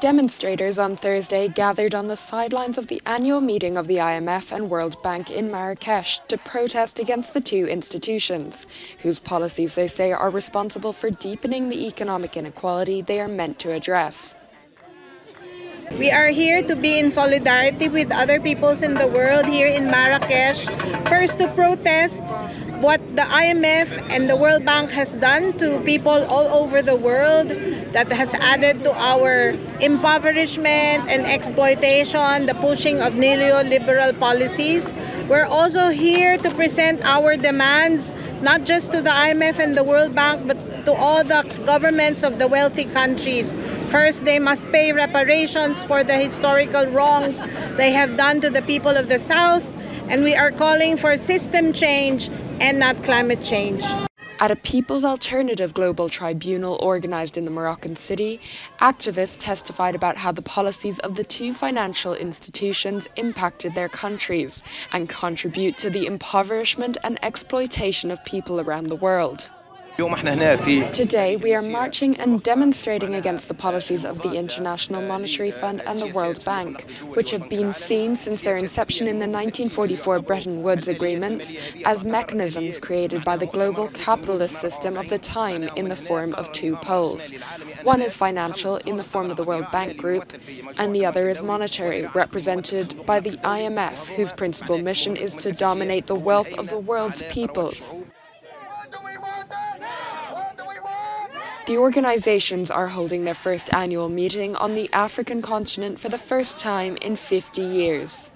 Demonstrators on Thursday gathered on the sidelines of the annual meeting of the IMF and World Bank in Marrakesh to protest against the two institutions, whose policies they say are responsible for deepening the economic inequality they are meant to address. We are here to be in solidarity with other peoples in the world here in Marrakesh. First, to protest what the IMF and the World Bank has done to people all over the world that has added to our impoverishment and exploitation, the pushing of neoliberal policies. We're also here to present our demands not just to the IMF and the World Bank but to all the governments of the wealthy countries. First, they must pay reparations for the historical wrongs they have done to the people of the South and we are calling for system change and not climate change. At a People's Alternative Global Tribunal organised in the Moroccan city, activists testified about how the policies of the two financial institutions impacted their countries and contribute to the impoverishment and exploitation of people around the world. Today, we are marching and demonstrating against the policies of the International Monetary Fund and the World Bank, which have been seen since their inception in the 1944 Bretton Woods agreements as mechanisms created by the global capitalist system of the time in the form of two poles. One is financial in the form of the World Bank Group, and the other is monetary, represented by the IMF, whose principal mission is to dominate the wealth of the world's peoples. The organizations are holding their first annual meeting on the African continent for the first time in 50 years.